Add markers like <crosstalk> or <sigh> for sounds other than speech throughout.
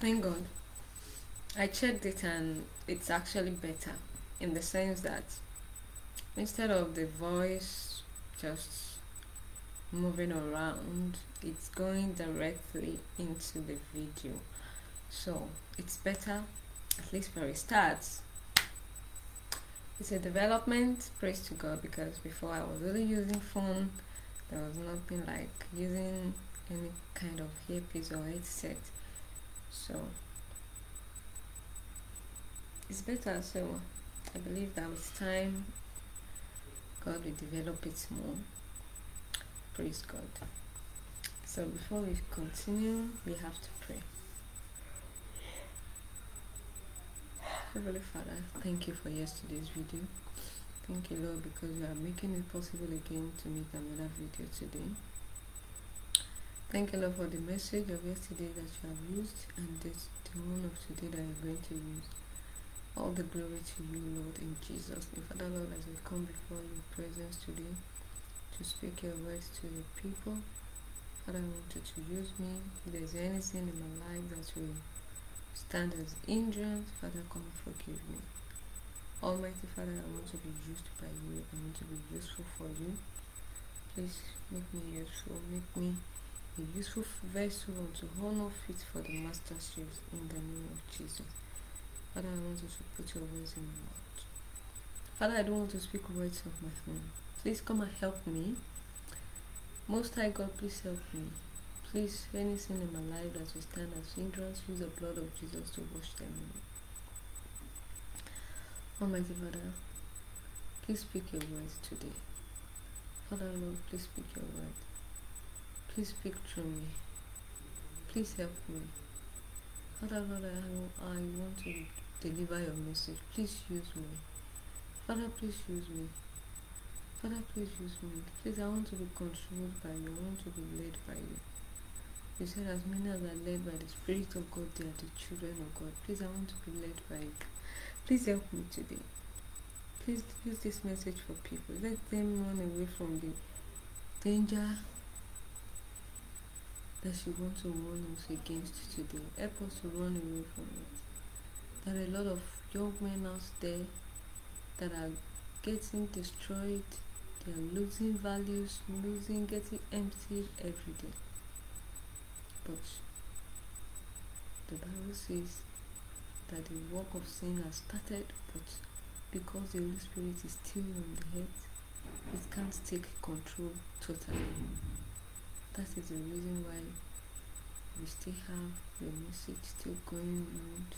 thank God. I checked it and it's actually better in the sense that instead of the voice just moving around, it's going directly into the video. So it's better, at least for a start. It's a development, praise to God, because before I was really using phone, there was nothing like using any kind of earpiece or headset. So it's better so I believe that with time God will develop it more. Praise God. So before we continue we have to pray. Heavenly Father thank you for yesterday's video. Thank you Lord because you are making it possible again to make another video today thank you Lord for the message of yesterday that you have used and this the one of today that you're going to use all the glory to you, Lord, in Jesus' name. Father, Lord, as we come before your presence today to speak your words to the people, Father, I want you to use me. If there's anything in my life that will stand as hindrance, Father, come forgive me. Almighty Father, I want to be used by you. I want to be useful for you. Please make me useful. Make me useful vessel unto honor fit for the master's use in the name of Jesus. Father, I want you to put your words in my mouth. Father, I don't want to speak words of my own. Please come and help me. Most High God, please help me. Please, anything in my life that will stand as hindrance, use the blood of Jesus to wash them away. Almighty Father, please speak your words today. Father Lord, please speak your word. Please speak through me. Please help me. Father Lord, I, I want to deliver your message. Please use me. Father, please use me. Father, please use me. Please, I want to be controlled by you. I want to be led by you. You said, as many as are led by the Spirit of God, they are the children of God. Please, I want to be led by you. Please help me today. Please use this message for people. Let them run away from the danger that you want to warn us against today. Help us to run away from it. There are a lot of young men out there that are getting destroyed, they are losing values, losing, getting emptied every day. But the Bible says that the work of sin has started, but because the Holy Spirit is still on the head, it can't take control totally. That is the reason why we still have the message still going around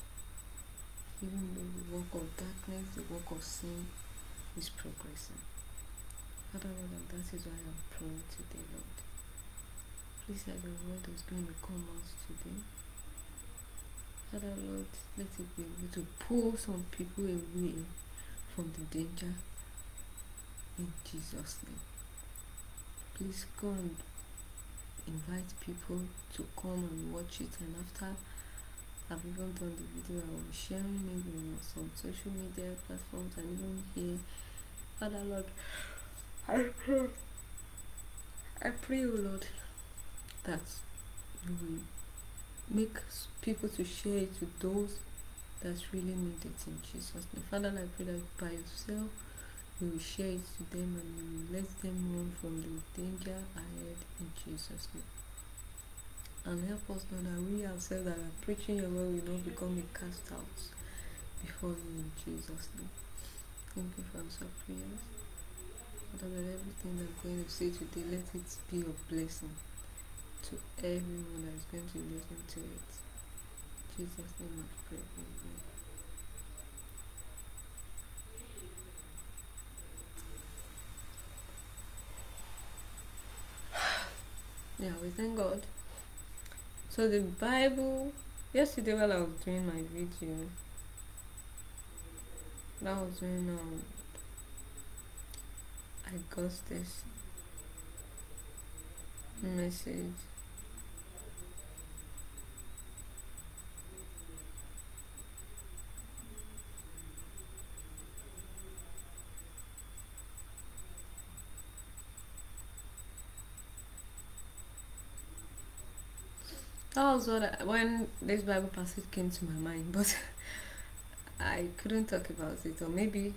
even though the work of darkness, the work of sin is progressing. Father Lord, and that is why I'm praying today, Lord. Please let the word is going to come out today. Father Lord, let it be able to pull some people away from the danger in Jesus' name. Please go and invite people to come and watch it and after I've even done the video. I will be sharing it on some social media platforms and even here. Father Lord, I pray, I pray, oh Lord, that you will make people to share it to those that really need it in Jesus' name. Father, I pray that by yourself you will share it to them and you will let them run from the danger ahead in Jesus' name and help us know that we ourselves that are preaching your word will not become a cast out before you in Jesus' name. Thank you for answer prayers. Father, that everything I'm going to say today, let it be a blessing to everyone that is going to listen to it. In Jesus' name I pray. Amen. Yeah, we thank God. So the Bible, yesterday while I was doing my video, that was when um, I got this message. That was what I, when this Bible passage came to my mind, but <laughs> I couldn't talk about it, or maybe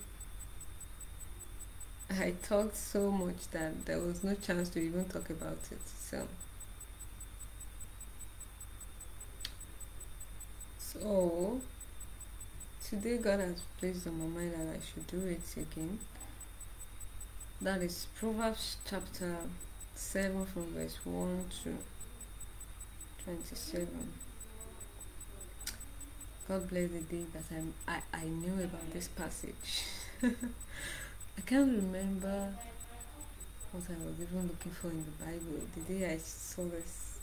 I talked so much that there was no chance to even talk about it. So, so today God has placed on my mind that I should do it again. That is Proverbs chapter 7 from verse 1 to 27. God bless the day that I'm, I, I knew about this passage. <laughs> I can't remember what I was even looking for in the Bible the day I saw this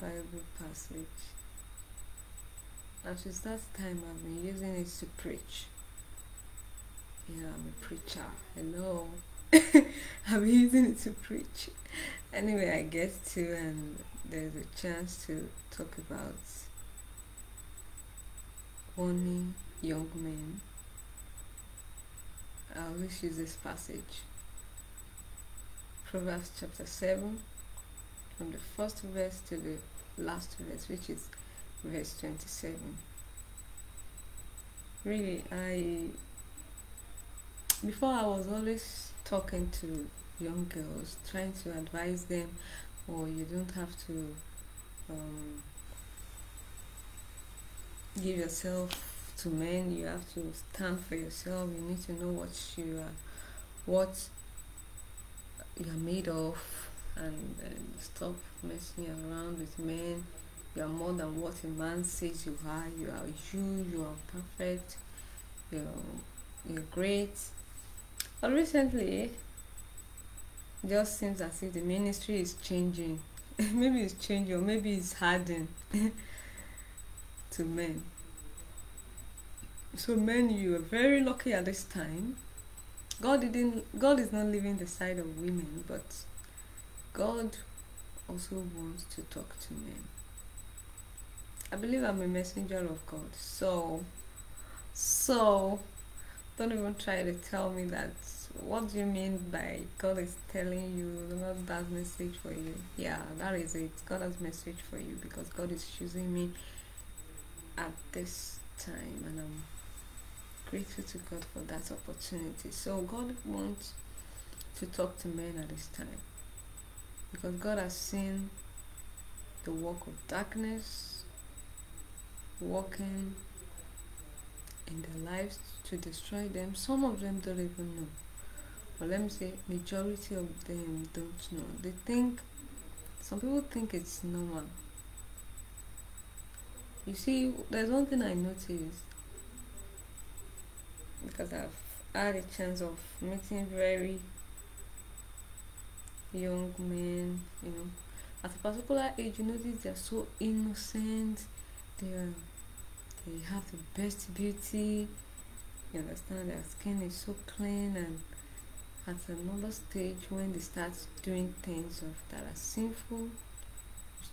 Bible passage. And since that time, I've been using it to preach. Yeah, I'm a preacher. Hello. I'm using it to preach. Anyway, I get to, and there's a chance to talk about warning young men I always use this passage. Proverbs chapter 7, from the first verse to the last verse, which is verse 27. Really, I before I was always talking to young girls, trying to advise them, or you don't have to um, give yourself to men you have to stand for yourself. You need to know what you are what you are made of and, and stop messing around with men. You are more than what a man says you are. You are you you are perfect. You're you're great but recently just seems as if the ministry is changing <laughs> maybe it's changing or maybe it's hardened <laughs> to men so men, you are very lucky at this time. God didn't. God is not leaving the side of women, but God also wants to talk to men. I believe I'm a messenger of God. So, so don't even try to tell me that. What do you mean by God is telling you not that message for you? Yeah, that is it. God has message for you because God is choosing me at this time, and I'm grateful to God for that opportunity. So God wants to talk to men at this time because God has seen the work of darkness working in their lives to destroy them. Some of them don't even know. But let me say, majority of them don't know. They think, some people think it's normal. You see, there's one thing I noticed because I've had a chance of meeting very young men, you know. At a particular age, you notice they're so innocent, they're, they have the best beauty, you understand, their skin is so clean, and at another stage, when they start doing things of, that are sinful, you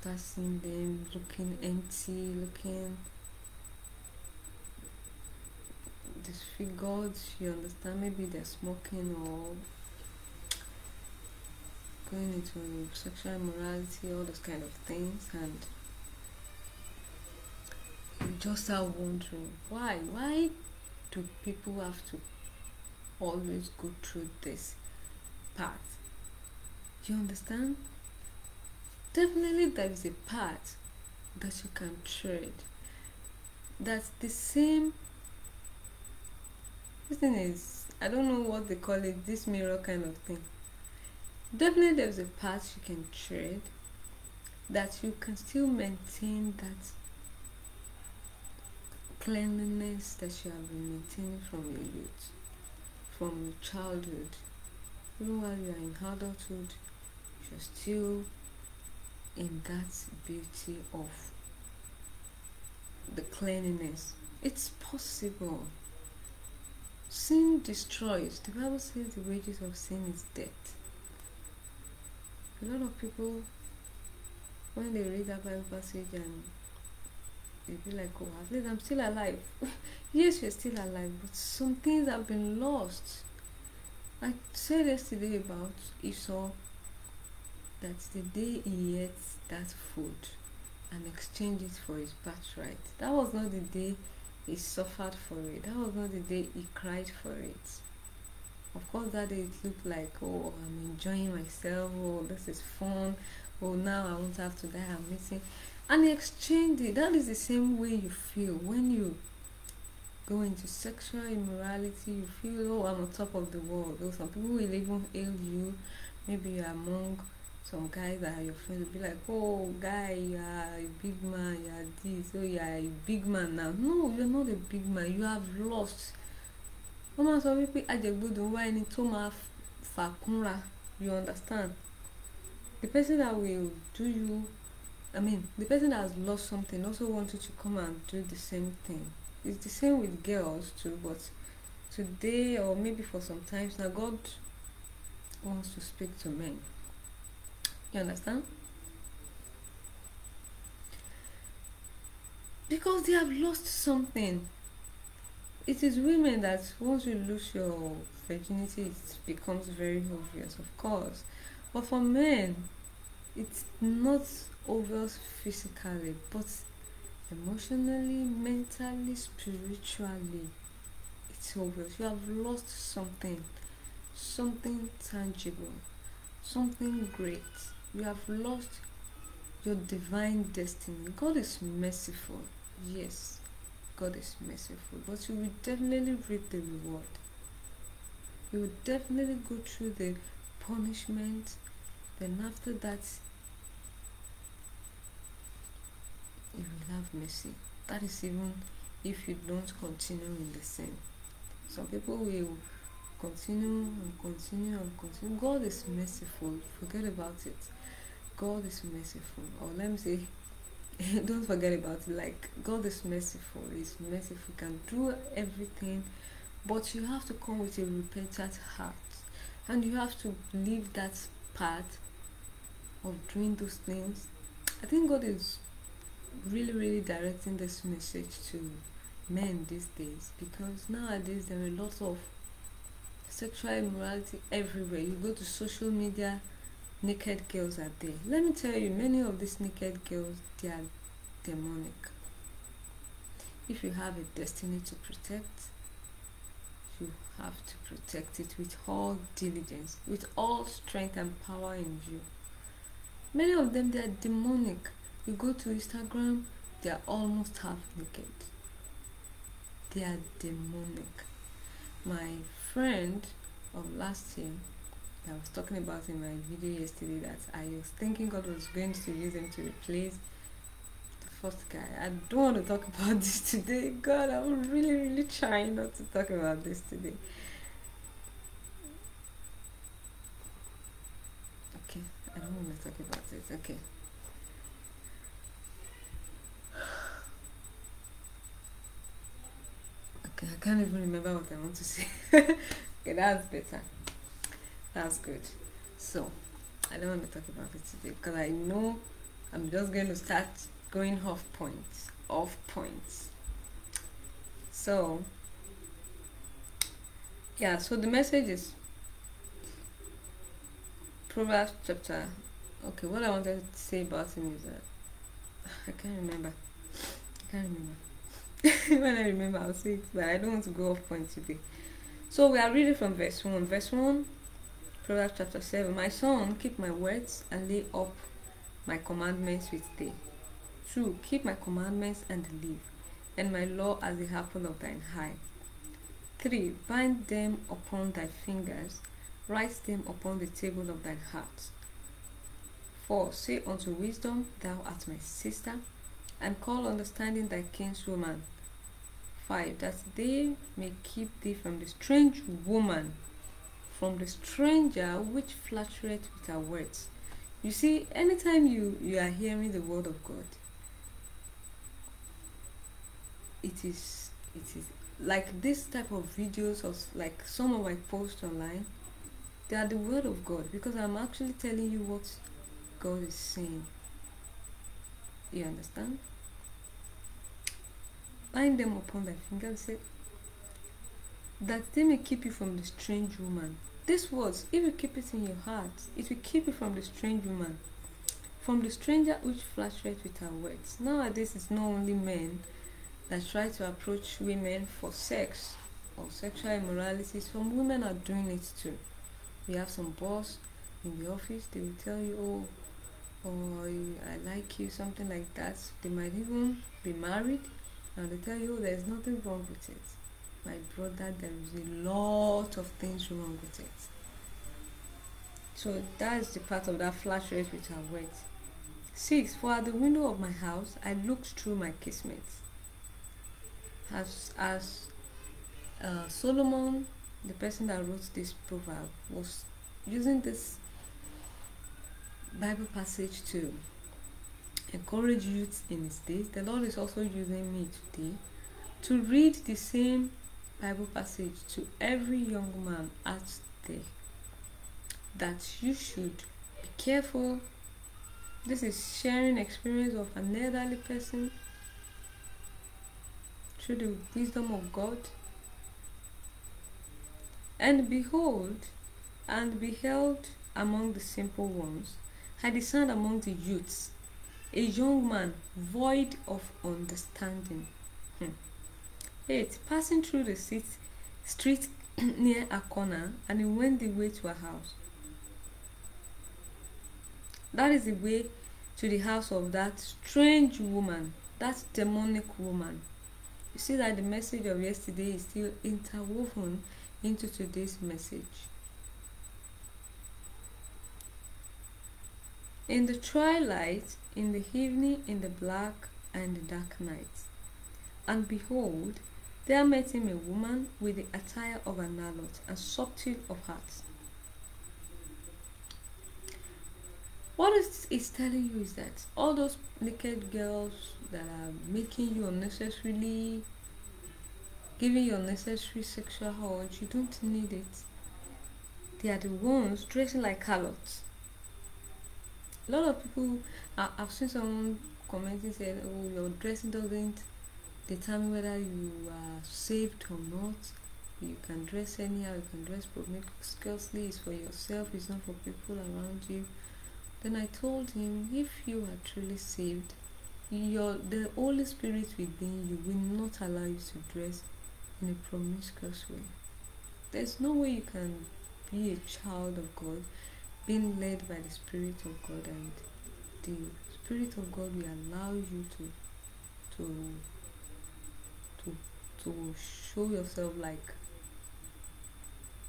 start seeing them looking empty, looking disfigured you understand? Maybe they're smoking or going into sexual immorality all those kind of things and you just start wondering why? Why do people have to always go through this path. You understand? Definitely there is a path that you can tread. That's the same this thing is i don't know what they call it this mirror kind of thing. Definitely there's a path you can tread that you can still maintain that cleanliness that you have been maintaining from your youth from your childhood even while you are in adulthood you're still in that beauty of the cleanliness it's possible Sin destroys. The Bible says the wages of sin is death. A lot of people, when they read that Bible passage and they be like, oh, at least I'm still alive. <laughs> yes, you're still alive, but some things have been lost. I said yesterday about Esau that the day he ate that food, and exchange it for his birthright. That was not the day he suffered for it. That was not the day he cried for it. Of course, that day it looked like, oh, I'm enjoying myself. Oh, this is fun. Oh, now I won't have to die. I'm missing. And he exchanged it. That is the same way you feel when you go into sexual immorality. You feel, oh, I'm on top of the world. Or some people will even hail you. Maybe you're among some guys that are your friends will be like, oh, guy, you are a big man, you are this, oh, you are a big man now. No, you're not a big man, you have lost. wọ́n máa sọ wípé àjẹgbodò wá ẹni tó máa fà you understand the person that will do you i mean the person that has lost something also wants you to come and do the same thing it's the same with girls too but today or maybe for some times now god wants to speak to men You understand? Because they have lost something. It is women that once you lose your virginity, it becomes very obvious, of course. But for men, it's not obvious physically, but emotionally, mentally, spiritually, it's obvious. You have lost something, something tangible, something great you have lost your divine destiny. God is merciful. Yes, God is merciful. But you will definitely reap the reward. You will definitely go through the punishment. Then after that, you will have mercy. That is even if you don't continue in the sin. Some people will continue and continue and continue. God is merciful. Forget about it. God is merciful. Or let me say, <laughs> don't forget about it. Like, God is merciful. He's merciful. can do everything. But you have to come with a repentant heart. And you have to leave that part of doing those things. I think God is really, really directing this message to men these days because nowadays there are a lot of sexual immorality everywhere. You go to social media, naked girls are there. Let me tell you, many of these naked girls, they are demonic. If you have a destiny to protect, you have to protect it with all diligence, with all strength and power in you. Many of them, they are demonic. You go to Instagram, they are almost half naked. They are demonic. My friend of last year, I was talking about in my video yesterday that I was thinking God was going to use him to replace the first guy. I don't want to talk <laughs> about this today. God, I'm really, really trying not to talk about this today. Okay, I don't want to talk about it. Okay. Okay, I can't even remember what I want to say. <laughs> okay, that's better. That's good. So, I don't want to talk about it today because I know I'm just going to start going off points. Off points. So, yeah, so the message is Proverbs chapter. Okay, what I wanted to say about him is that <laughs> I can't remember. I can't remember. <laughs> when I remember, I'll say it, but I don't want to go off point today. So we are reading from verse 1. Verse 1 Proverbs chapter 7 My son, keep my words and lay up my commandments with thee. 2. Keep my commandments and live, and my law as the apple of thine eye. 3. Bind them upon thy fingers, write them upon the table of thine heart. 4. Say unto wisdom, Thou art my sister, and call understanding thy kinswoman. 5. That they may keep thee from the strange woman from the stranger which flattereth with her words. You see, anytime you, you are hearing the word of God, it is it is like this type of videos or like some of my posts online, they are the word of God because I'm actually telling you what God is saying. You understand? Bind them upon thy finger, and say that they may keep you from the strange woman these words, if you keep it in your heart, it will keep you from the strange woman. from the stranger which flattereth with her words. Nowadays, it's not only men that try to approach women for sex or sexual immorality. Some women are doing it too. We have some boss in the office, they will tell you, oh, or I like you, something like that. They might even be married and they tell you there's nothing wrong with it. My brother, there is a lot of things wrong with it. So that is the part of that flash rate which I went. Six, for at the window of my house I looked through my casement. As as uh, Solomon, the person that wrote this proverb, was using this Bible passage to encourage youth in his day, the Lord is also using me today to read the same Bible passage to every young man out there that you should be careful. This is sharing experience of an elderly person through the wisdom of God. And behold, and beheld among the simple ones, I discerned among the youths a young man void of understanding. Hmm. 8. Passing through the street <clears throat> near a corner, and he went the way to a house. That is the way to the house of that strange woman, that demonic woman. You see that the message of yesterday is still interwoven into today's message. In the twilight, in the evening, in the black and the dark night. And behold, there met him a woman with the attire of an harlot and subtle of heart. What it is telling you is that all those naked girls that are making you unnecessarily giving you unnecessary sexual urge, you don't need it. They are the ones dressing like harlots a lot of people I, have seen someone commenting saying oh your dressing doesn't determine whether you are saved or not. You can dress anyhow you can dress promiscuously it's for yourself it's not for people around you. Then i told him if you are truly saved your the holy spirit within you will not allow you to dress in a promiscuous way. There's no way you can be a child of god being led by the Spirit of God, and the Spirit of God will allow you to to to to show yourself like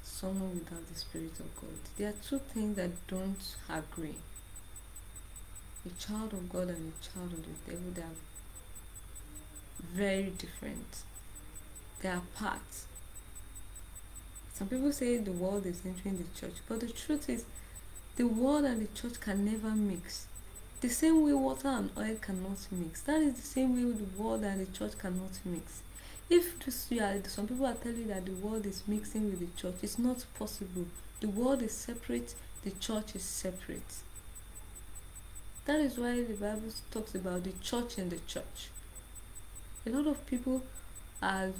someone without the Spirit of God. There are two things that don't agree. A child of God and a child of the devil, they are very different. They are parts. Some people say the world is entering the church, but the truth is the world and the church can never mix. The same way water and oil cannot mix. That is the same way the world and the church cannot mix. If yeah, some people are telling you that the world is mixing with the church, it's not possible. The world is separate, the church is separate. That is why the Bible talks about the church and the church. A lot of people are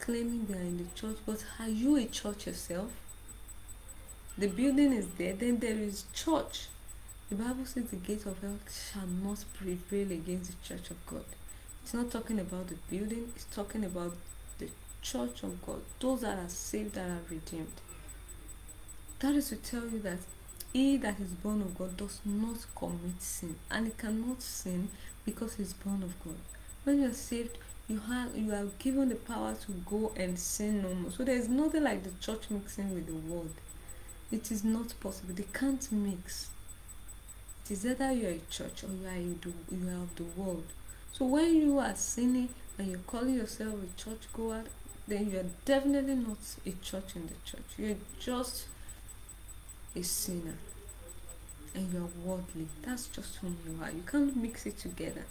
claiming they are in the church, but are you a church yourself? The building is there, then there is church. The Bible says the gate of hell shall not prevail against the church of God. It's not talking about the building, it's talking about the church of God, those that are saved, that are redeemed. That is to tell you that he that is born of God does not commit sin, and he cannot sin because he's born of God. When you are saved, you have you are given the power to go and sin no more. So there is nothing like the church mixing with the world. It is not possible. They can't mix. It is either you are a church or you are, the, you are of the world. So when you are sinning and you're calling yourself a church goer, then you are definitely not a church in the church. You're just a sinner and you're worldly. That's just who you are. You can't mix it together.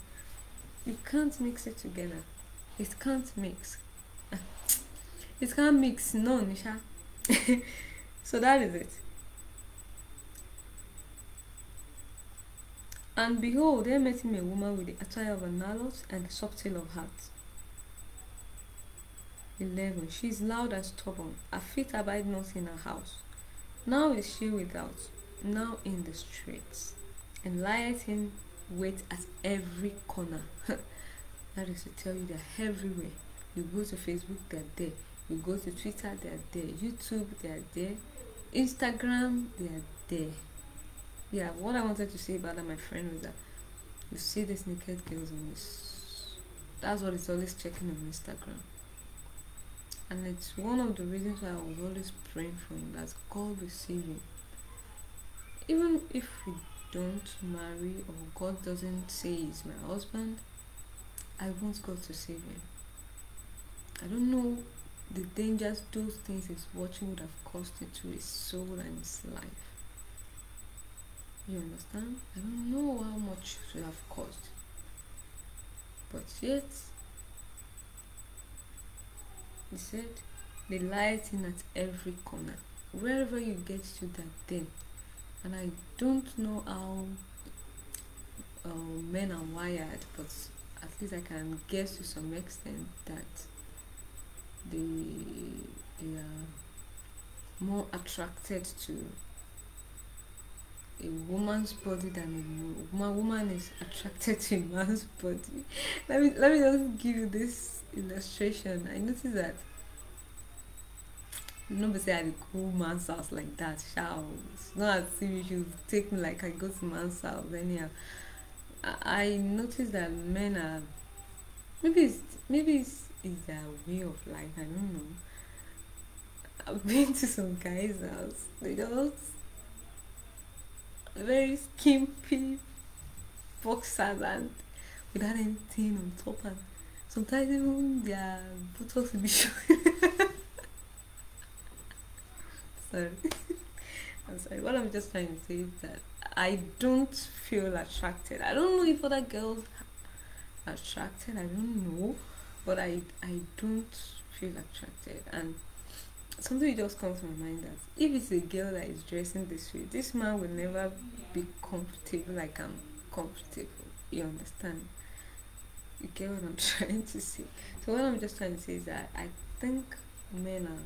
You can't mix it together. It can't mix. <laughs> It can't mix. No, Nisha. <laughs> So that is it. And behold, there met him a woman with the attire of a harlot and the subtle of heart. 11. She is loud and stubborn. Her feet abide not in her house. Now is she without, now in the streets. and lighting wait at every corner. <laughs> that is to tell you they're everywhere. You go to Facebook, they're there. You go to Twitter, they're there. YouTube, they're there. Instagram, they're there. Yeah, what I wanted to say about that, my friend, was that you see these naked girls on this. That's what it's always checking on Instagram. And it's one of the reasons why I was always praying for him that God will save him. Even if we don't marry or God doesn't say he's my husband, I want God to save him. I don't know the dangers those things he's watching would have cost it to his soul and his life. You understand? I don't know how much it would have cost. But yet, he said, the lighting at every corner. Wherever you get to that then. And I don't know how uh, men are wired, but at least I can guess to some extent that they, they are uh, more attracted to a woman's body than a woman. Woman is attracted to a man's body. <laughs> Let me let me just give you this illustration. I noticed that nobody say I go man's house like that. It's not as if you should take me like I go to man's house anyhow. I, I noticed that men are maybe it's maybe it's, it's their way of life. I don't know. I've <laughs> been to some guys' house. They just very skimpy boxers and without anything on top and sometimes even their buttocks will be <laughs> showing. sorry. <laughs> I'm sorry. What I'm just trying to say is that I don't feel attracted. I don't know if other girls are attracted. I don't know, but I I don't feel attracted and something just comes to my mind that if it's a girl that is dressing this way, this man will never be comfortable like I'm comfortable. You understand? You get what I'm <laughs> trying to say. So what I'm just trying to say is that I think men are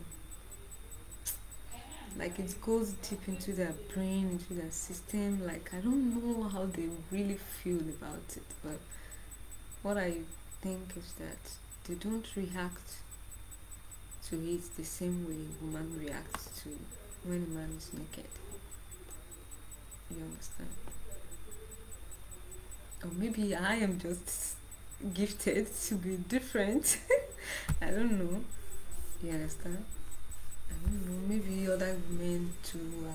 like it goes deep into their brain, into their system. Like I don't know how they really feel about it, but what I think is that they don't react to it the same way a woman reacts to when a man is naked. You understand? Or maybe I am just gifted to be different. <laughs> I don't know. You understand? I don't know. Maybe other women to uh,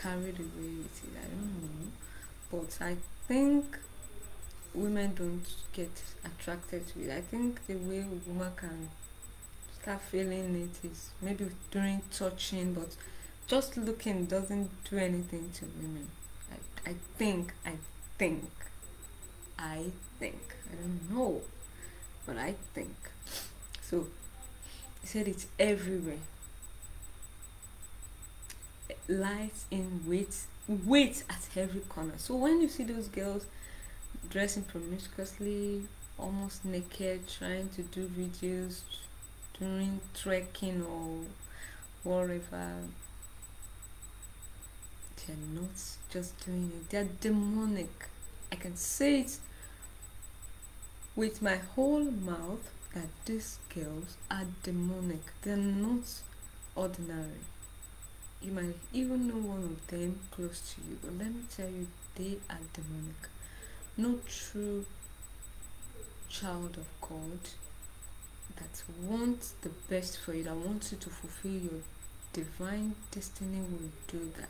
carry the way with it. I don't know. But I think women don't get attracted to it. I think the way a woman can start feeling it is maybe during touching, but just looking doesn't do anything to women. I, I think, I think, I think, I don't know, but I think. So, he said it's everywhere. Lights in wait, wait at every corner. So when you see those girls dressing promiscuously, almost naked, trying to do videos during trekking or whatever. They're not just doing it, they're demonic. I can say it with my whole mouth that these girls are demonic. They're not ordinary. You might even know one of them close to you, but let me tell you, they are demonic no true child of God that wants the best for you, that wants you to fulfill your divine destiny will do that.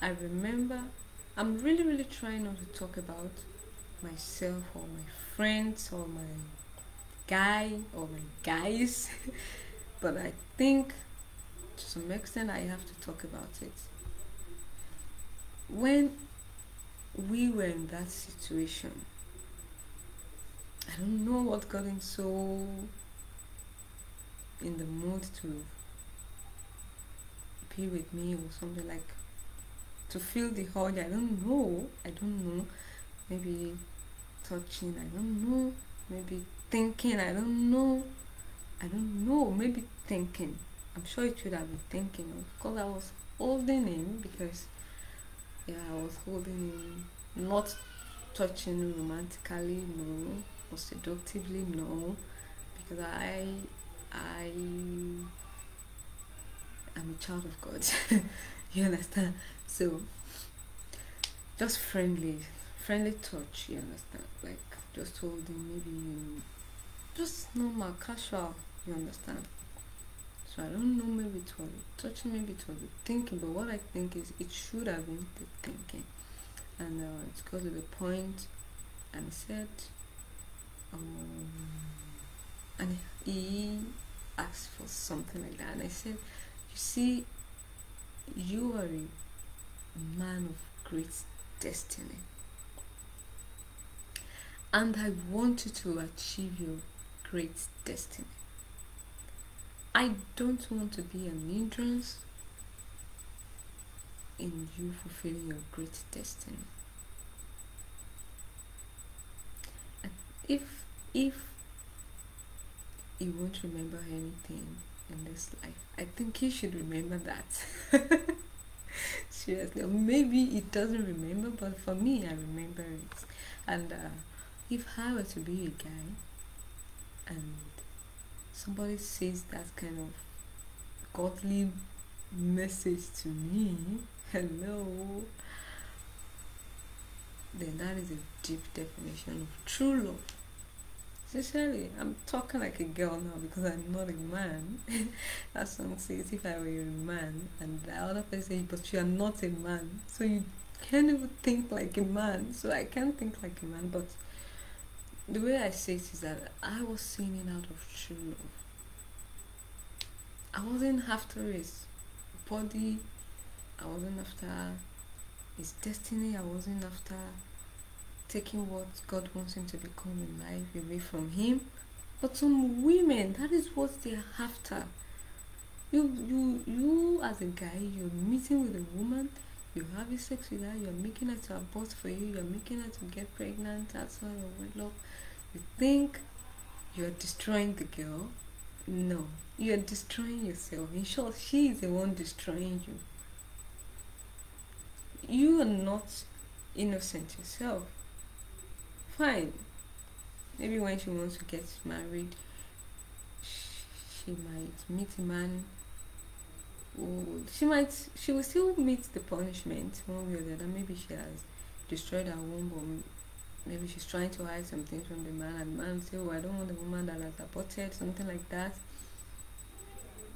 I remember, I'm really, really trying not to talk about myself or my friends or my guy or my guys, <laughs> but I think to some extent I have to talk about it. When we were in that situation. I don't know what got him so in the mood to be with me or something like to feel the urge. I don't know. I don't know. Maybe touching. I don't know. Maybe thinking. I don't know. I don't know. Maybe thinking. I'm sure it should have been thinking. Of course, I was holding him because Yeah, I was holding not touching romantically, no, or seductively, no, because I, I, I am a child of God. <laughs> you understand? So, just friendly, friendly touch. You understand? Like just holding, maybe just normal, casual. You understand? So I don't know. Maybe it was touching, maybe it was thinking. But what I think is, it should have been the thinking, and uh, it got to the point, and said, um, and he asked for something like that, and I said, you see, you are a man of great destiny. And I want you to achieve your great destiny. I don't want to be an hindrance in you fulfilling your great destiny. And if if you won't remember anything in this life, I think you should remember that. <laughs> Seriously, maybe it doesn't remember, but for me, I remember it. And uh, if I were to be a guy and somebody says that kind of godly message to me, hello, then that is a deep definition of true love. Sincerely, I'm talking like a girl now because I'm not a man. <laughs> that song says if I were a man, and the other person says, but you are not a man. So you can't even think like a man. So I can't think like a man, but the way I say it is that I was singing out of true love. I wasn't after his body, I wasn't after his destiny, I wasn't after taking what God wants him to become in life away from him. But some women, that is what they're after. You you you as a guy, you're meeting with a woman, you have a sex with her, you're making her to abort for you, you're making her to get pregnant That's outside your wedlock. You think you're destroying the girl. No, you're destroying yourself. In short, she is the one destroying you. You are not innocent yourself fine. Maybe when she wants to get married, she might meet a man she might she will still meet the punishment one way or the other. Maybe she has destroyed her womb or maybe she's trying to hide some things from the man and the man say, Oh, I don't want the woman that has aborted, something like that.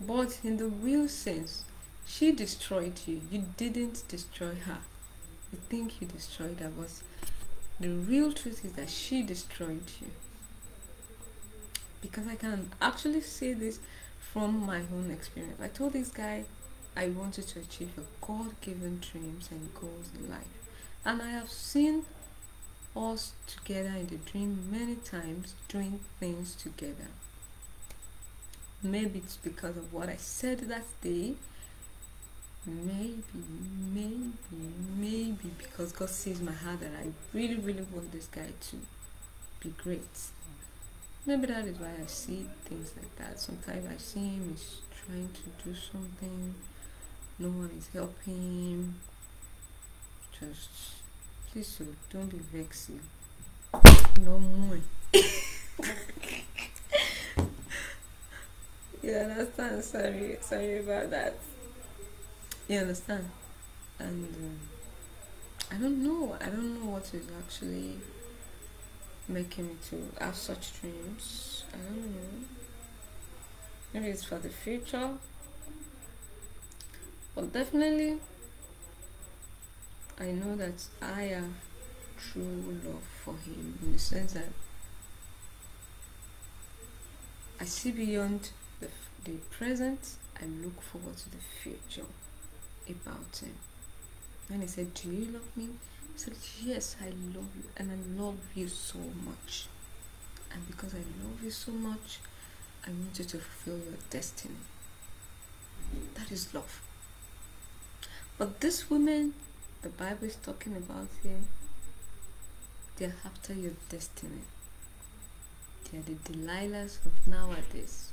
But in the real sense, she destroyed you. You didn't destroy her. You think you destroyed her, but the real truth is that she destroyed you. Because I can actually say this from my own experience. I told this guy I wanted to achieve your God given dreams and goals in life. And I have seen us together in the dream many times doing things together. Maybe it's because of what I said that day maybe, maybe, maybe because God sees my heart that I really, really want this guy to be great. Maybe that is why I see things like that. Sometimes I see him is trying to do something, no one is helping him. Just please, so don't be vexing. No more. <laughs> you understand? Sorry, sorry about that. You understand? And um, I don't know. I don't know what is actually making me to have such dreams. I don't know. Maybe it's for the future. But definitely, I know that I have true love for him in the sense that I see beyond the, the present, I look forward to the future about him. And he said, Do you love me? Said, Yes, I love you, and I love you so much. And because I love you so much, I want you to fulfill your destiny. That is love. But this woman, the Bible is talking about here, they're after your destiny. They are the Delilahs of nowadays.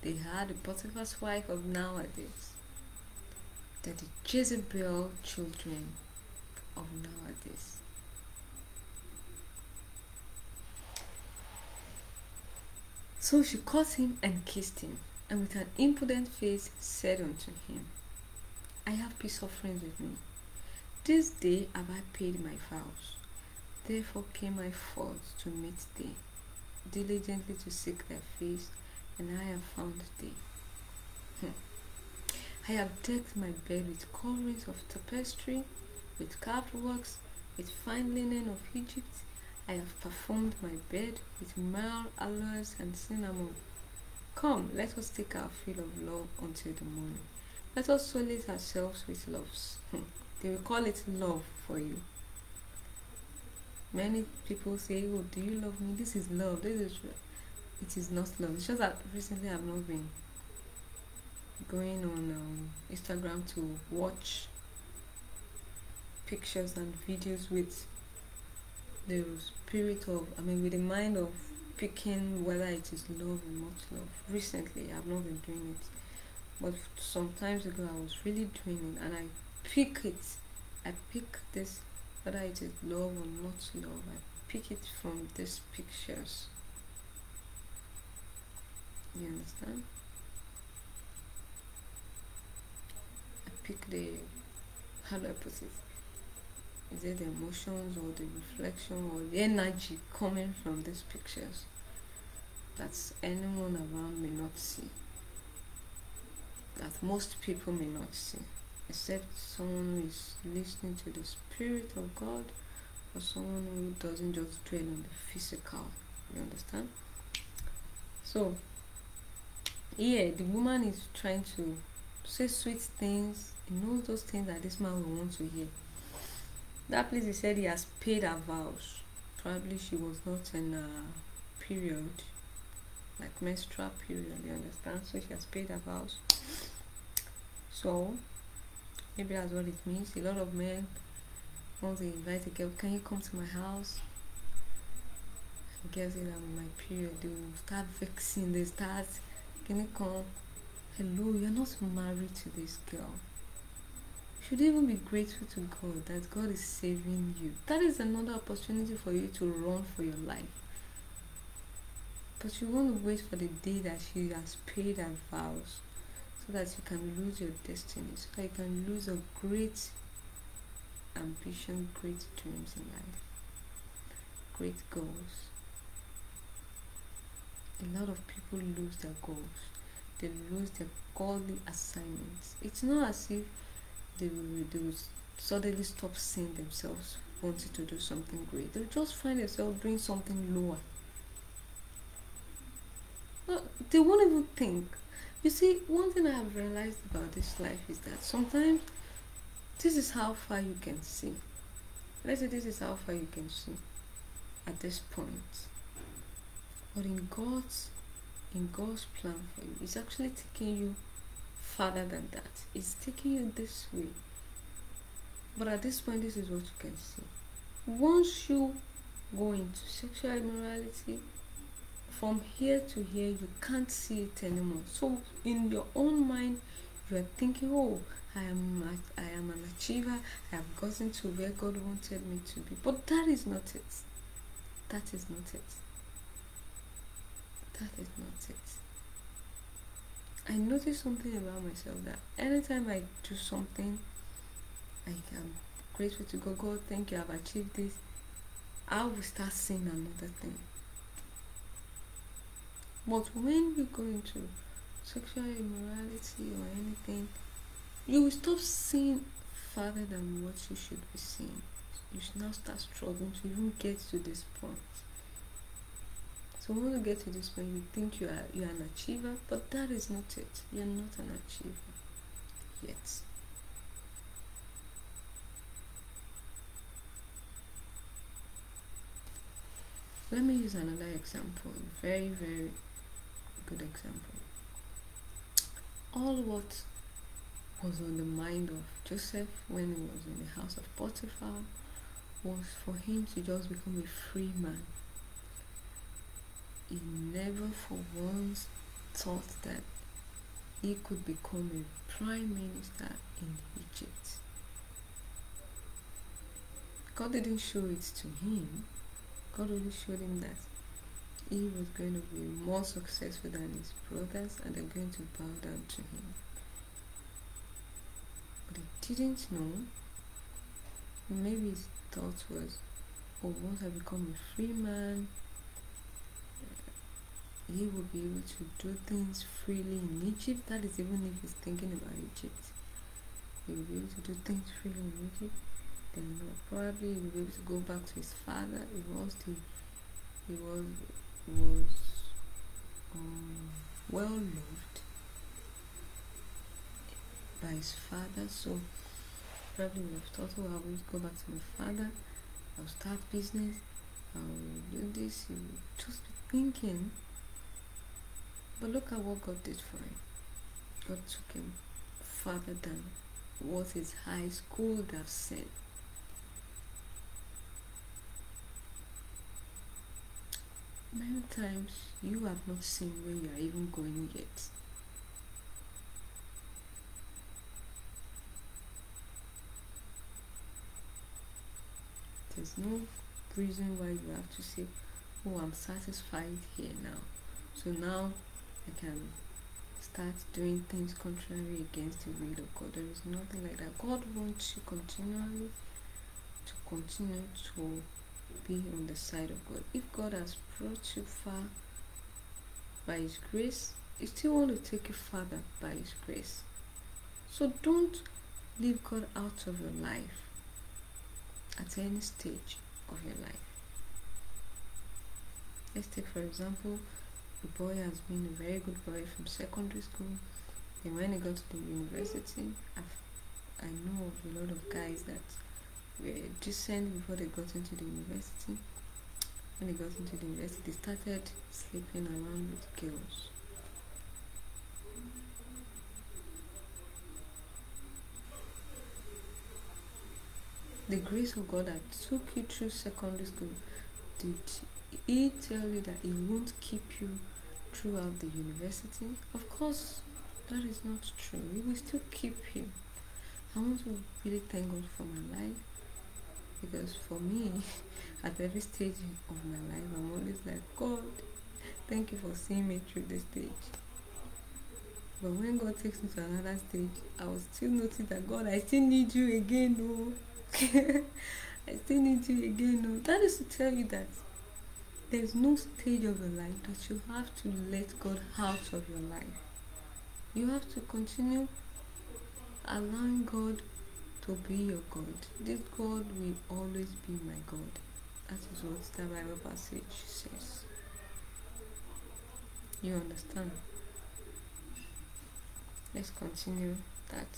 They are the Potiphar's wife of nowadays. They're the Jezebel children of nowadays. So she caught him and kissed him, and with an impudent face said unto him, I have peace offerings with me. This day have I paid my vows. Therefore came I forth to meet thee, diligently to seek thy face, and I have found thee. I have decked my bed with coverings of tapestry, with carved works, with fine linen of Egypt. I have perfumed my bed with myrrh, aloes, and cinnamon. Come, let us take our fill of love until the morning. Let us solace ourselves with loves. Hmm. they will call it love for you. Many people say, Oh, do you love me? This is love. This is it is not love. It's just that recently I've not been going on um, Instagram to watch pictures and videos with the spirit of, I mean, with the mind of picking whether it is love or not love. Recently, I've not been doing it, but some times ago I was really doing it, and I pick it. I pick this whether it is love or not love. I pick it from these pictures. You understand? Pick the how do I put it? Is it the emotions or the reflection or the energy coming from these pictures that anyone around may not see? That most people may not see, except someone who is listening to the Spirit of God or someone who doesn't just dwell on the physical. You understand? So, yeah, the woman is trying to say sweet things. He knows those things that this man will want to hear. That place he said he has paid her vows. Probably she was not in a period, like menstrual period, you understand? So she has paid her vows. So maybe that's what it means. A lot of men once they invite a girl, can you come to my house? Girls that my period, they will start vexing, they start, can you come? Hello, you're not married to this girl You should even be grateful to God that God is saving you. That is another opportunity for you to run for your life. But you want to wait for the day that she has paid her vows so that you can lose your destiny, so that you can lose a great ambition, great dreams in life, great goals. A lot of people lose their goals, they lose their calling assignments. It's not as if they will, they will suddenly stop seeing themselves wanting to do something great. They'll just find themselves doing something lower. They won't even think. You see, one thing I have realized about this life is that sometimes this is how far you can see. Let's say this is how far you can see at this point. But in God's in God's plan for you, it's actually taking you farther than that. It's taking you this way. But at this point, this is what you can see. Once you go into sexual immorality, from here to here, you can't see it anymore. So, in your own mind, you are thinking, oh, I am, I am an achiever. I have gotten to where God wanted me to be. But that is not it. That is not it. That is not it. I noticed something about myself that anytime I do something, I am grateful to God. God, thank you, I've achieved this. I will start seeing another thing. But when you go into sexual immorality or anything, you will stop seeing farther than what you should be seeing. You should now start struggling to even get to this point. So when you get to this point, you think you are you are an achiever, but that is not it. You are not an achiever yet. Let me use another example. Very very good example. All what was on the mind of Joseph when he was in the house of Potiphar was for him to just become a free man he never for once thought that he could become a prime minister in Egypt. God didn't show it to him. God only showed him that he was going to be more successful than his brothers and they're going to bow down to him. But he didn't know. Maybe his thought was, oh, once I become a free man, he will be able to do things freely in Egypt. That is even if he's thinking about Egypt. He will be able to do things freely in Egypt. Then probably he will be able to go back to his father. He was the he was was um, well loved by his father. So probably would have thought, oh, I will go back to my father. I'll start business. I'll do this. He just be thinking but look at what God did for him. God took him farther than what his high school would have said. Many times you have not seen where you are even going yet. There's no reason why you have to say, Oh, I'm satisfied here now. So now I can start doing things contrary against the will of God. There is nothing like that. God wants you continually to continue to be on the side of God. If God has brought you far by His grace, He still want to take you further by His grace. So don't leave God out of your life at any stage of your life. Let's take, for example, the boy has been a very good boy from secondary school. And when he got to the university, I've, I know of a lot of guys that were decent before they got into the university. When they got into the university, they started sleeping around with girls. The grace of God that took you through secondary school, did he tell you that he won't keep you throughout the university. Of course, that is not true. He will still keep you. I want to really thank God for my life because for me, <laughs> at every stage of my life, I'm always like, God, thank you for seeing me through this stage. But when God takes me to another stage, I will still notice that God, I still need you again, no. Oh. <laughs> I still need you again, no. That is to tell you that there's no stage of your life that you have to let God out of your life. You have to continue allowing God to be your God. This God will always be my God. That is what the Bible passage says. You understand? Let's continue that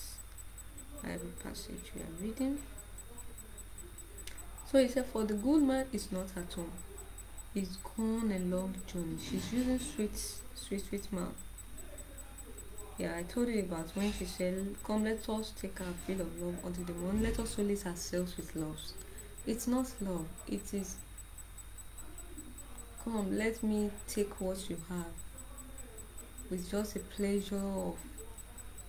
Bible passage we are reading. So he said, For the good man is not at home is gone a long journey. She's using sweet, sweet, sweet mouth. Yeah, I told you about when she said, Come, let us take our fill of love unto the morning. Let us solace ourselves with love. It's not love, it is, Come, let me take what you have with just a pleasure of,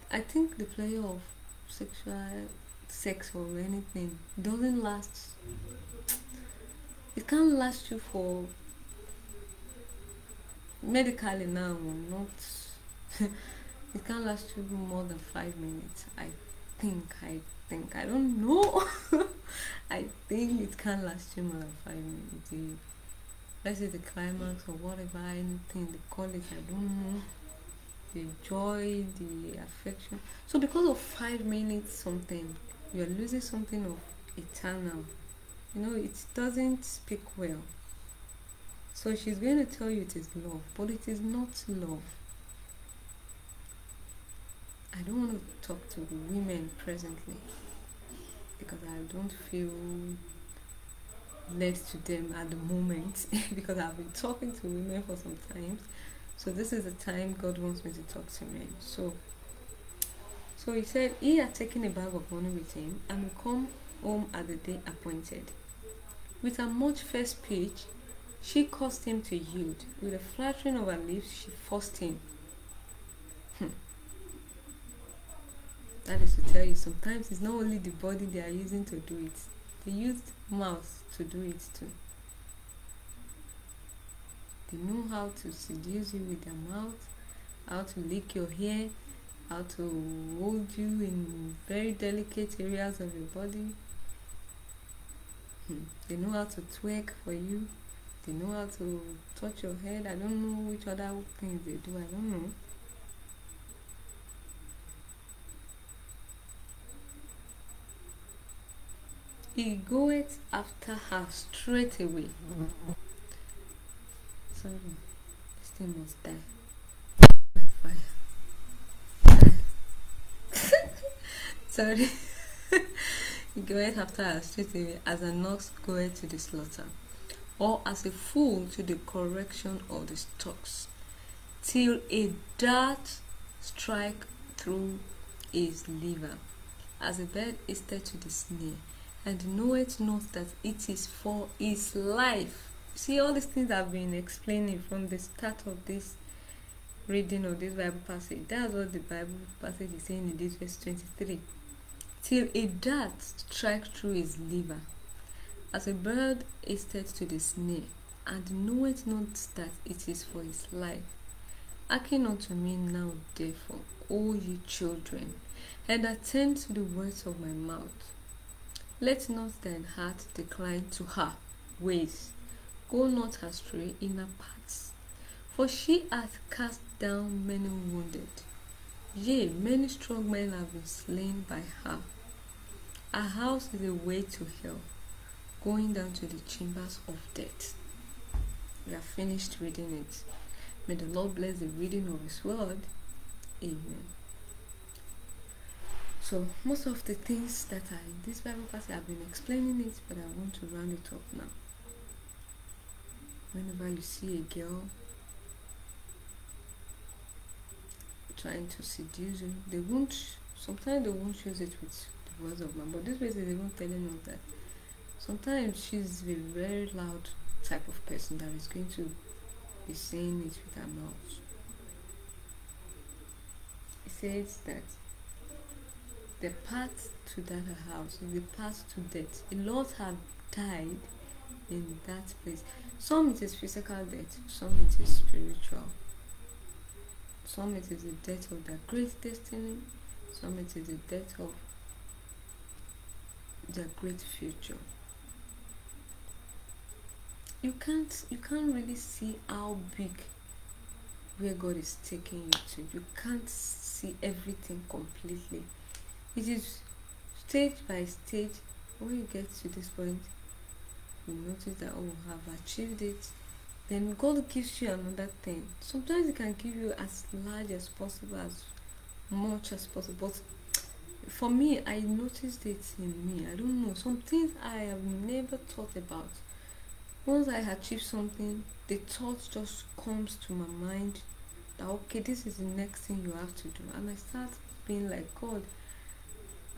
I think the pleasure of sexual sex or anything doesn't last it can't last you for medically now not <laughs> it can't last you more than five minutes i think i think i don't know. <laughs> I think it can't last you more than five minutes let's say the climax or whatever anything they call it i don't know. The joy the affection. So because of five minutes something you're losing something of eternal you know it doesn't speak well. So she's going to tell you it is love but it is not love. I don't want to talk to women presently because i don't feel led to them at the moment <laughs> because i've been talking to women for some time. So this is the time god wants me to talk to men. So so he said he had taken a bag of money with him and will come home at the day appointed with a much fair speech, she caused him to yield. With a fluttering of her lips, she forced him. Hmm. That is to tell you sometimes it's not only the body they are using to do it, they use mouth to do it too. They know how to seduce you with their mouth, how to lick your hair, how to hold you in very delicate areas of your body. Hmm. They know how to twerk for you. They know how to touch your head. I don't know which other things they do. I don't know. He goeth after her straight away. Sorry, this thing must die by fire. <laughs> Sorry. <laughs> goeth after straight away as an ox goeth to the slaughter, or as a fool to the correction of the stocks, till a dart strike through his liver, as a bird is to the snare and knoweth not that it is for his life. See, all these things I've been explaining from the start of this reading of this Bible passage. That's what the Bible passage is saying in this verse 23. Till a dart strike through his liver, as a bird is set to the snare, and knoweth not that it is for his life. Hearken unto me now, therefore, O ye children, and attend to the words of my mouth. Let not thine heart decline to her ways. Go not astray in her paths. For she hath cast down many wounded. Yea, many strong men have been slain by her. Her house is a way to hell, going down to the chambers of death. We have finished reading it. May the Lord bless the reading of His word. Amen. So most of the things that are in this Bible passage, I've been explaining it, but I want to round it up now. Whenever you see a girl trying to seduce you, they won't. Sometimes they won't use it with the words of mouth, but this way they won't telling us that sometimes she's a very loud type of person that is going to be saying it with her mouth. It says that the path to that house is the path to death. A lot have died in that place. Some it is physical death, some it is spiritual. Some it is the death of their great destiny, some it is the death of their great future. You can't you can't really see how big where God is taking you to. You can't see everything completely it is stage by stage when you get to this point you notice that oh have achieved it then god gives you another thing. Sometimes he can give you as large as possible as much as possible. But for me i noticed it in me. I don't know. Some things i have never thought about. Once i achieve something the thought just comes to my mind that okay this is the next thing you have to do. And i start being like god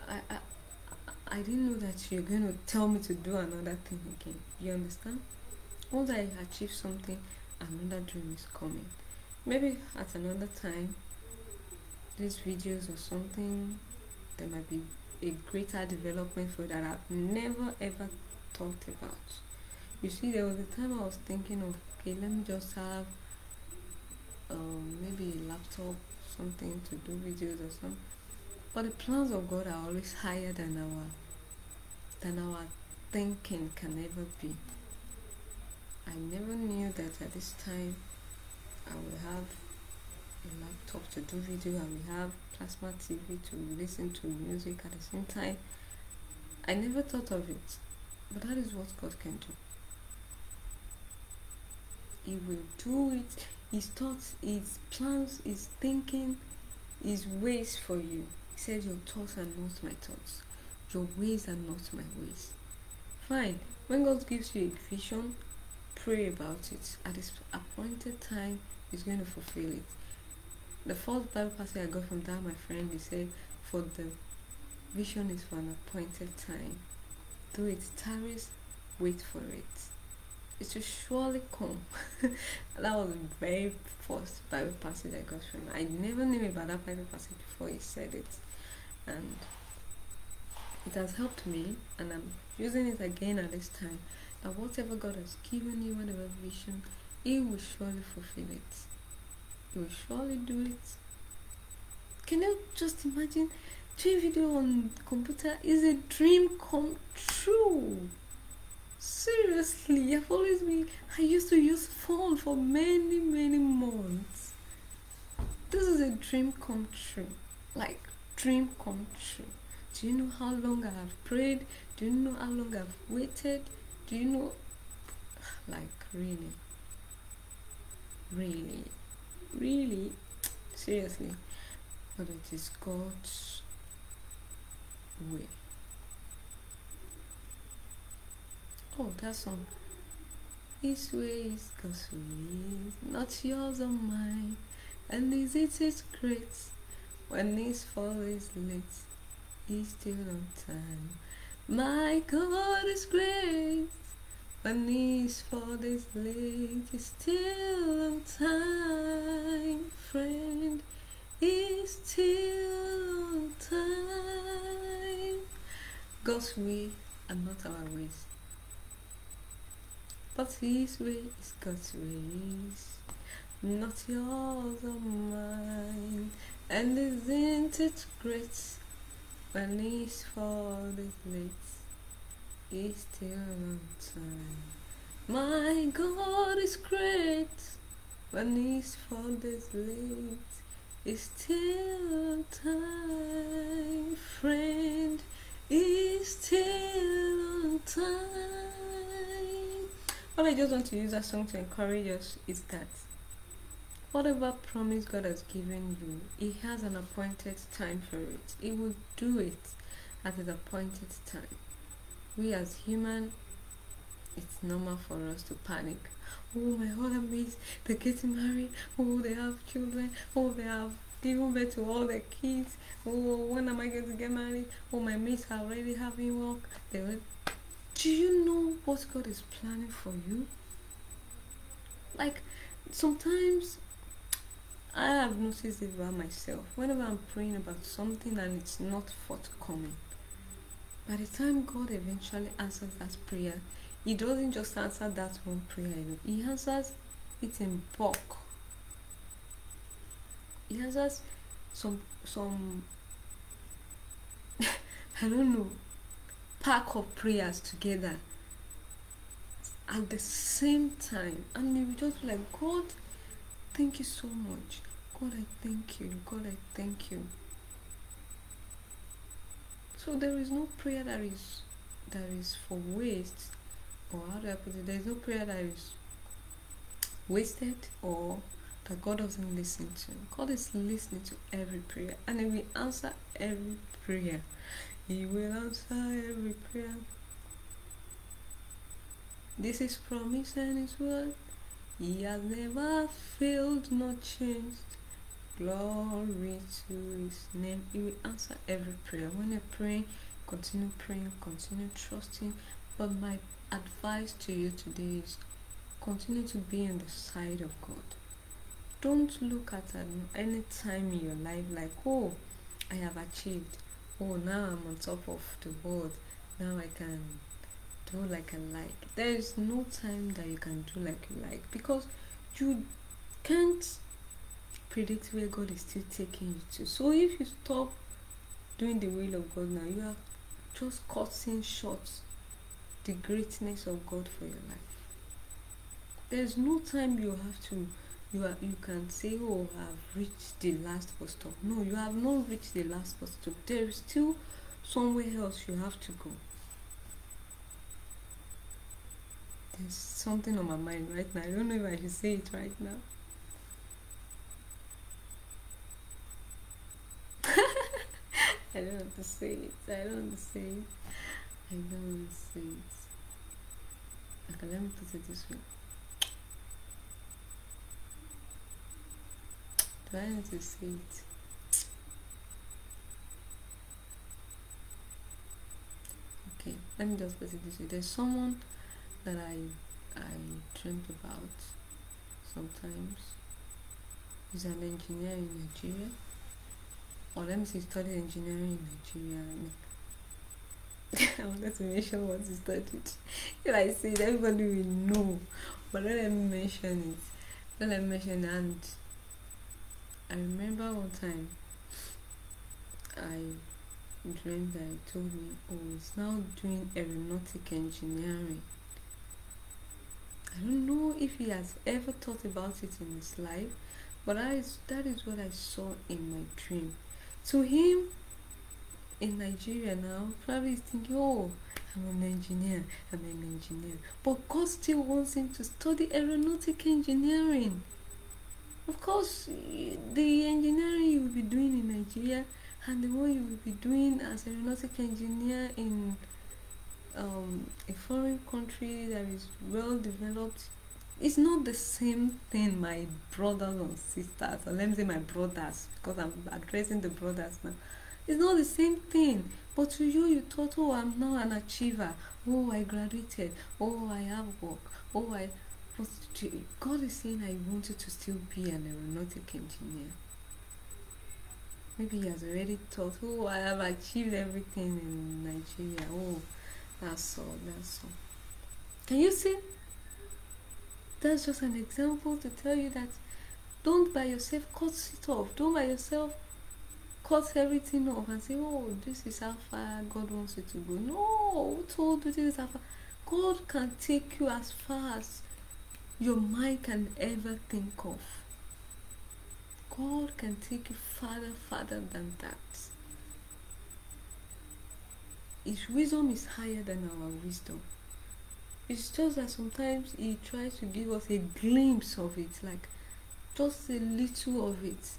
I, I, I didn't know that you're going to tell me to do another thing again. You understand? Once I achieve something, another dream is coming. Maybe at another time, these videos or something, there might be a greater development for that I've never ever thought about. You see, there was a time I was thinking of, okay, let me just have um, maybe a laptop, something to do videos or something but the plans of God are always higher than our than our thinking can ever be. I never knew that at this time I would have a laptop to do video and we have plasma TV to listen to music at the same time. I never thought of it, but that is what God can do. He will do it. His thoughts, his plans, his thinking, his ways for you. He said, Your thoughts are not my thoughts, your ways are not my ways. Fine. When God gives you a vision, pray about it. At this appointed time, He's going to fulfill it. The first Bible passage I got from that, my friend, he said, For the vision is for an appointed time. Though it tarries, wait for it. It will surely come. <laughs> that was the very first Bible passage I got from him. I never knew about that Bible passage before he said it. and it has helped me and I'm using it again at this time that whatever God has given you, whatever vision, He will surely fulfill it. He will surely do it. Can you just imagine doing video on computer is a dream come true. Seriously, I've always been I used to use phone for many many months. This is a dream come true. Like dream come true. Do you know how long I have prayed? Do you know how long I've waited? Do you know? Like, really? Really? Really? Seriously? But it is God's way. Oh, that song. His way is God's way, not yours or mine. And is it is great when his fall is late? He's still on time. My God is great. When His fault is late, He's still on time. Friend, is still on time. God's way and not our ways. But His way is God's ways, not yours or mine. And isn't it great? When his fall is late, he's still on time. My God is great. His fall is late, he's still time. Friend, he's still on time. All I just want to use that song to encourage us is that Whatever promise God has given you, He has an appointed time for it. He will do it at His appointed time. We as human, it's normal for us to panic. Oh my mates, they're getting married. Oh, they have children. Oh, they have given birth to all their kids. Oh, when am I going to get married? Oh, my mates are already having work. They. Do you know what God is planning for you? Like, sometimes I have noticed it about myself. Whenever I'm praying about something and it's not forthcoming, by the time God eventually answers that prayer, He doesn't just answer that one prayer, He answers it in bulk. He answers some some <laughs> I don't know pack of prayers together at the same time, and you just like God. Thank you so much. God, I thank you. God, I thank you. So there is no prayer that is that is for waste, or how do I put it? There is no prayer that is wasted or that God doesn't listen to. God is listening to every prayer, and He will answer every prayer. He will answer every prayer. This is promise and His word. He has never failed nor changed. Glory to his name. He will answer every prayer. When you're praying, continue praying, continue trusting. But my advice to you today is continue to be on the side of God. Don't look at any time in your life like, oh, I have achieved. Oh, now I'm on top of the world. Now I can do like I like. There is no time that you can do like you like because you can't predict where God is still taking you to. So if you stop doing the will of God now, you are just cutting short the greatness of God for your life. There's no time you have to you are you can say, Oh, I've reached the last bus stop. No, you have not reached the last bus stop. There is still somewhere else you have to go. There's something on my mind right now. I don't know if I should say it right now. I don't say it. I don't say it. I don't say it. Okay, let me put it this way. Do I need to say it? Okay, let me just put it this way. There's someone that I I dreamt about sometimes. He's an engineer in Nigeria let me say studied engineering in Nigeria. <laughs> I wanted to mention what he studied. If I say it, everybody will know. But let me mention it. Let me mention. And I remember one time I dreamed that he told me, oh, he's now doing aeronautic engineering. I don't know if he has ever thought about it in his life, but is, that is what I saw in my dream. To him, in Nigeria now, probably is thinking, oh, I'm an engineer, I'm an engineer. But God still wants him to study aeronautic engineering. Of course, the engineering you will be doing in Nigeria and the one you will be doing as aeronautic engineer in um, a foreign country that is well developed it's not the same thing my brothers and sisters or let me say my brothers because i'm addressing the brothers now it's not the same thing. But to you you thought oh i'm now an achiever. Oh i graduated. Oh i have work. Oh i but god is saying i want you to still be an aeronautic engineer. Maybe he has already thought oh i have achieved everything in nigeria. Oh that's all that's all. Can you see that's just an example to tell you that don't by yourself cut it off. Don't by yourself cut everything off and say oh this is how far god wants you to go. No who told you this is how far? God can take you as far as your mind can ever think of. God can take you farther farther than that. His wisdom is higher than our wisdom it's just that sometimes he tries to give us a glimpse of it, like just a little of it,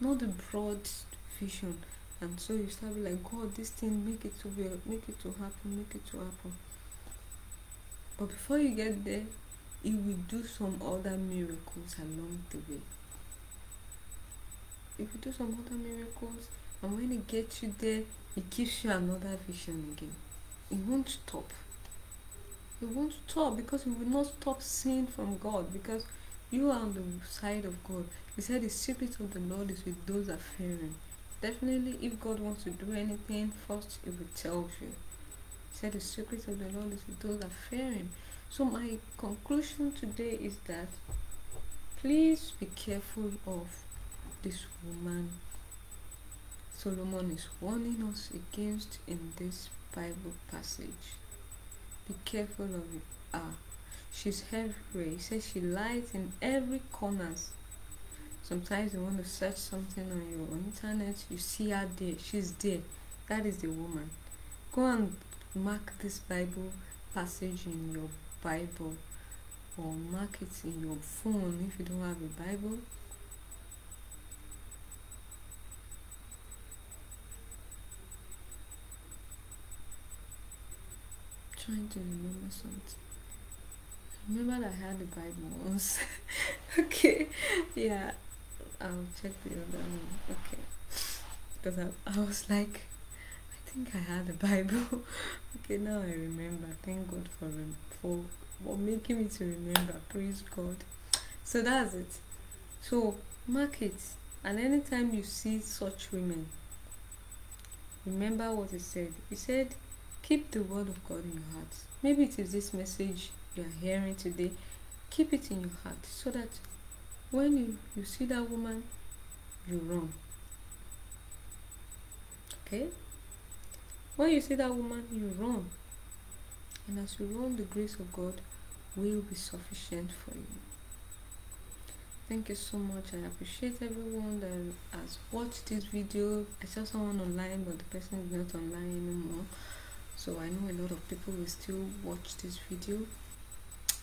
not the broad vision. And so you start like, God, this thing, make it to be, make it to happen, make it to happen. But before you get there, he will do some other miracles along the way. If you do some other miracles, and when he gets you there, he gives you another vision again. He won't stop you won't stop because you will not stop seeing from God because you are on the side of God. He said the secret of the Lord is with those that fear him. Definitely if God wants to do anything, first he will tell you. He said the secret of the Lord is with those that fear him. So my conclusion today is that please be careful of this woman Solomon is warning us against in this Bible passage. Be careful of it. Ah, she's everywhere. He says she lies in every corners. Sometimes you want to search something on your internet, you see her there. She's there. That is the woman. Go and mark this Bible passage in your Bible or mark it in your phone if you don't have a Bible trying to remember something. I remember I had the Bible <laughs> okay, yeah, I'll check the other one. Okay, because I, I was like, I think I had the Bible. <laughs> okay, now I remember. Thank God for for for making me to remember. Praise God. So that's it. So mark it, and anytime you see such women, remember what he said. He said Keep the word of God in your heart. Maybe it is this message you are hearing today. Keep it in your heart so that when you, you see that woman, you run. Okay? When you see that woman, you run. And as you run, the grace of God will be sufficient for you. Thank you so much. I appreciate everyone that has watched this video. I saw someone online, but the person is not online anymore so i know a lot of people will still watch this video.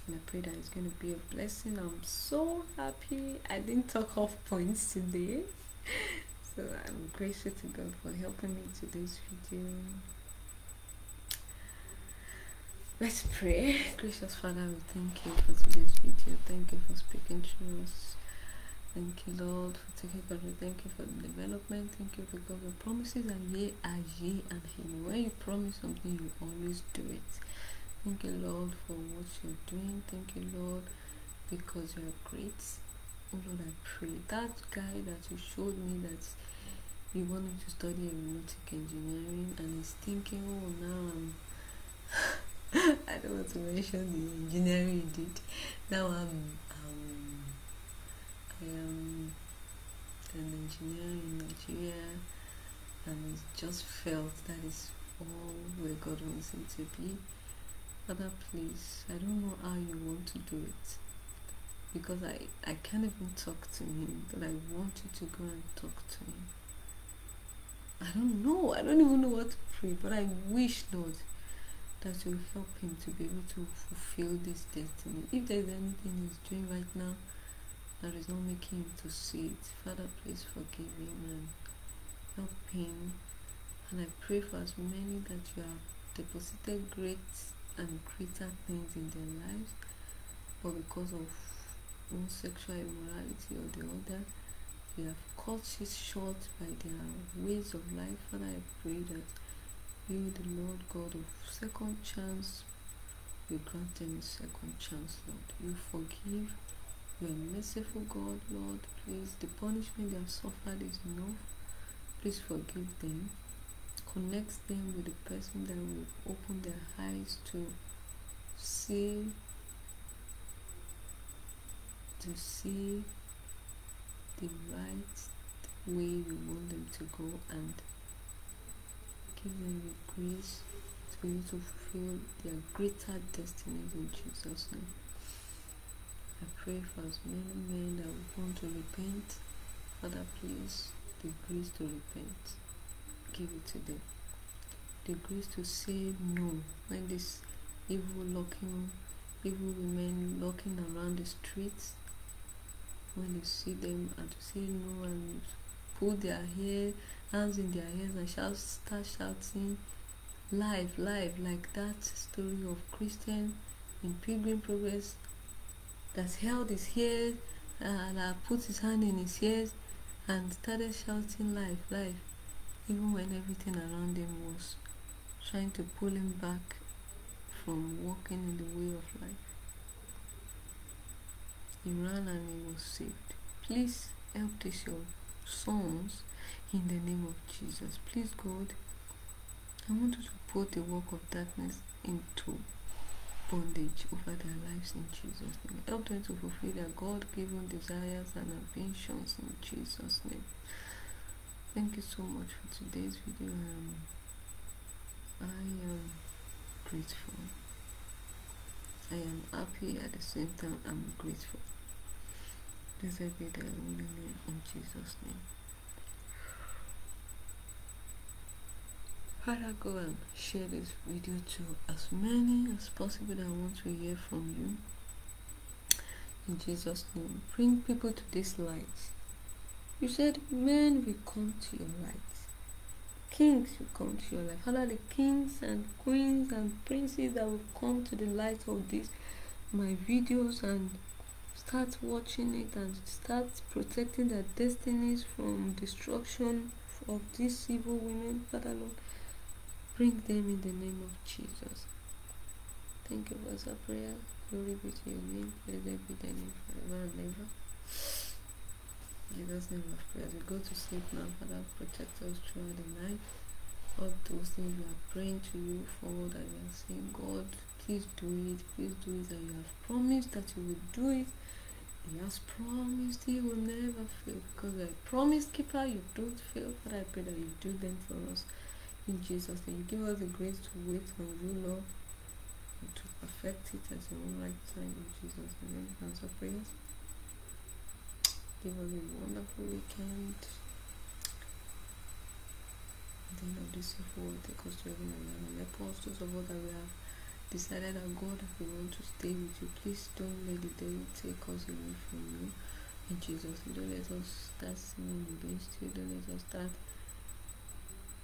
And i pray that it's going to be a blessing. I'm so happy. I didn't talk off points today. <laughs> So i'm grateful to god for helping me to this video. Let's pray. Gracious father we thank you for today's video. Thank you for speaking to us Thank you, Lord, for taking care of me. Thank you for the development. Thank you because your promises are yea, are yea, and amen. When you promise something, you always do it. Thank you, Lord, for what you're doing. Thank you, Lord, because you're great. Oh Lord, I pray that guy that you showed me that he wanted to study aeronautic engineering and he's thinking, oh, now I'm. <laughs> I don't want to mention the engineering he did. Now I'm. Um, an engineer in Nigeria and just felt that is all where God wants him to be. Father, please, I don't know how you want to do it because I, I can't even talk to him, but I want you to go and talk to him. I don't know, I don't even know what to pray, but I wish, Lord, that you help him to be able to fulfill this destiny. If there's anything he's doing right now that is not making him to see it, Father, please forgive him and help him. And I pray for as many that you have deposited great and greater things in their lives, but because of one sexual immorality or the other, they have cut it short by their ways of life. Father, I pray that you, the Lord God of second chance, will grant them a second chance, Lord. You forgive. You are merciful, God, Lord. Please, the punishment they have suffered is enough. Please forgive them connects them with the person that will open their eyes to see to see the right way you want them to go and give them the grace to to fulfill their greater destinies in Jesus' name. I pray for as many men that want to repent. Father, please, the grace to repent give it to them. The grace to say no when this evil looking, evil women looking around the streets, when they see them and to say no and pull their hair, hands in their hair and shout, start shouting, live, live, like that story of Christian in Pilgrim Progress that held his hair and uh, put his hand in his ears and started shouting life, life, even when everything around him was trying to pull him back from walking in the way of life. He ran and he was saved. Please help this your sons in the name of Jesus. Please, God, I want you to put the work of darkness into bondage over their lives in Jesus' name. Help them to fulfill their God given desires and ambitions in Jesus' name. Thank you so much for today's video um, i am grateful. I am happy at the same time i'm grateful. Blessed be thy holy name in jesus name Father, go and share this video to as many as possible that want to hear from you. In Jesus' name, bring people to this light you said men will come to your light. Kings will come to your life. Father, the kings and queens and princes that will come to the light of this my videos and start watching it and start protecting their destinies from destruction of these evil women. Father Lord, bring them in the name of Jesus. Thank you for our prayer. Glory be to your name. Blessed be thy name forever and ever. Jesus' name of prayer. We go to sleep now, Father, protect us throughout the night. All those things we are praying to you for, that we are saying, God, please do it, please do it, that you have promised that you will do it. He has promised he will never fail because a promise keeper, you don't fail. Father, I pray that you do them for us in Jesus' name. You give us the grace to wait on you, Lord, to perfect it at your own right time in Jesus' name. Answer prayers. It was a wonderful weekend. At the end of this world, take us to heaven and help us those of us that we have decided that God we want to stay with you. Please don't let the devil take us away from you. In Jesus, don't let us start sinning against you. Don't let us start.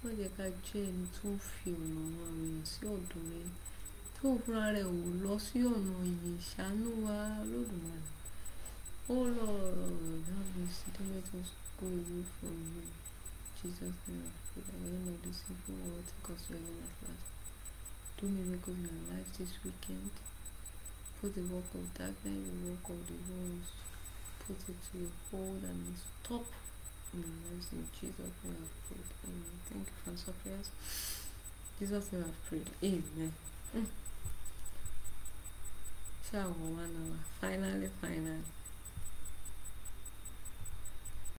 Wọ́n jẹ́ ká jẹ́ ẹni tó ń fi ọ̀nà àwọn èèyàn sí ọ̀dọ̀ rẹ tó fúnra rẹ̀ ò lọ sí ọ̀nà ìyè ìṣàánú wa lódùmarè. Oh Lord, have mercy. Don't let us go away from you. Jesus' name, I pray that the end of this evil world, take us to heaven at. Do miracles in our lives this weekend. Put the work of darkness, the work of the world, put it to your hold and stop In Jesus' name we have prayed. Amen. Thank you for answer prayers. Jesus' name we have prayed. Amen. Mm. Shall one hour. Finally, finally.